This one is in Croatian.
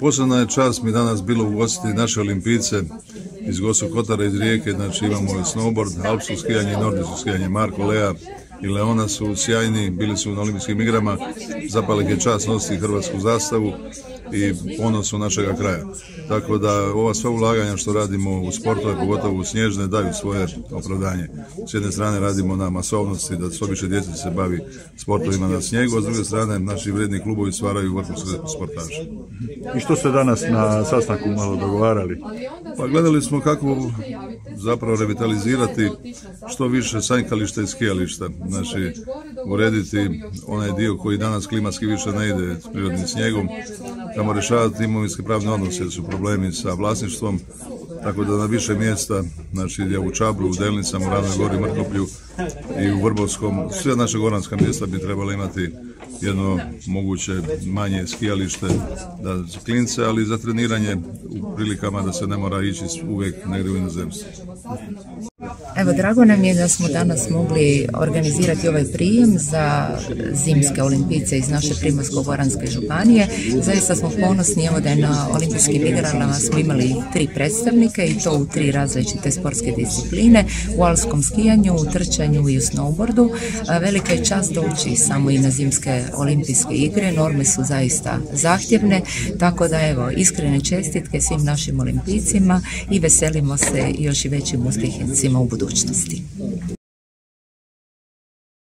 Posebna je čast mi danas bilo ugostiti naše olimpice iz Gosu Kotara iz Rijeke, znači imamo snowboard, alpsko skijanje i nordijsko skijanje, Marko Lea i Leona su sjajni, bili su na olimpijskim igrama, zapali je čast nositi hrvatsku zastavu i ponosu našega kraja. Tako da ova sva ulaganja što radimo u sportove, pogotovo u snježne, daju svoje opravdanje. S jedne strane radimo na masovnosti, da što više djece se bavi sportovima na snijegu, a s druge strane naši vredni klubovi stvaraju vrhunske sportaše. I što ste danas na sastanku malo dogovarali? Pa gledali smo kako zapravo revitalizirati što više sanjkališta i skijališta. Znači, urediti onaj dio koji danas klimatski više ne ide s prirodnim snijegom, tamo rješavati imovinske pravne odnose jer su problemi sa vlasništvom, tako da na više mjesta, znači u Čabru, u Delnicama, u Ravnoj gori, Mrkoplju i u Vrbovskom, sve naše goranska mjesta bi trebala imati jedno moguće manje skijalište da klince, ali za treniranje u prilikama da se ne mora ići uvijek negdje u inozemstvu. Evo, drago nam je da smo danas mogli organizirati ovaj prijem za zimske olimpice iz naše Primorsko-Goranske županije. Zaista smo ponosni evo da je na olimpijskim igrama smo imali tri predstavnike i to u tri različite sportske discipline, u alskom skijanju, u trčanju i u snowboardu. Velika je čast doći samo i na zimske olimpijske igre, norme su zaista zahtjevne, tako da evo, iskrene čestitke svim našim olimpijcima i veselimo se još i većim uspjehicima u budućnosti.